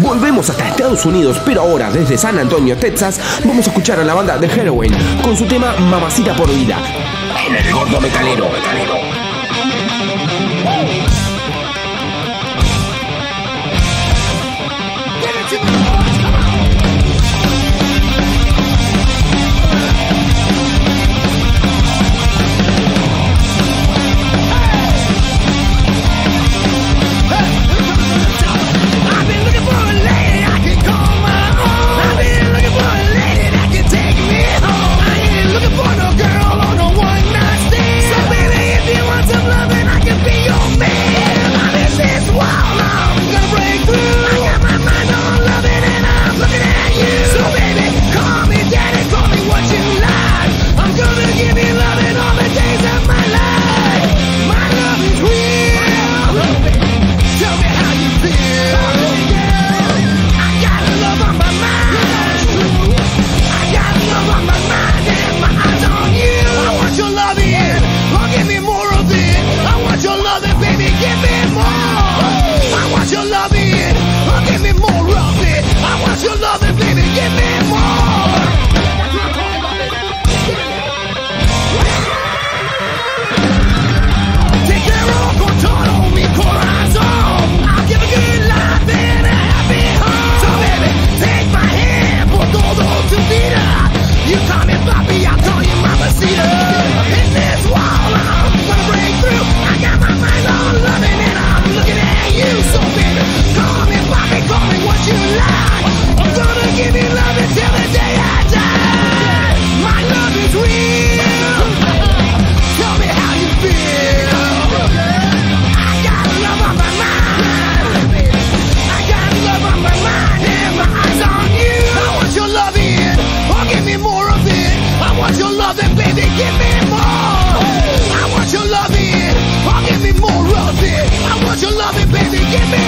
Volvemos hasta Estados Unidos, pero ahora desde San Antonio, Texas, vamos a escuchar a la banda de Heroin con su tema Mamacita por Vida. En el gordo metalero. metalero. want your loving, baby, give me more. I want your loving, oh, give me more of it. I want your loving, baby, give me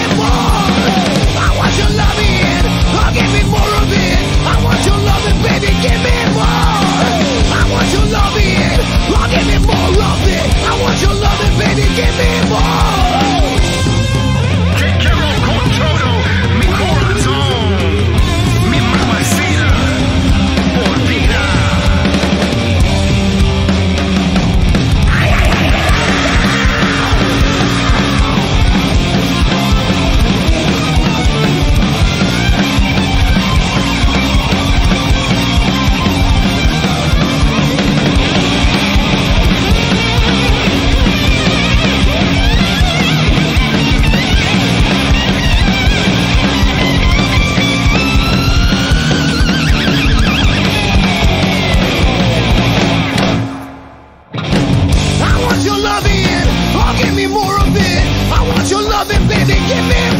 Give me more of it. I want your loving, baby. Give me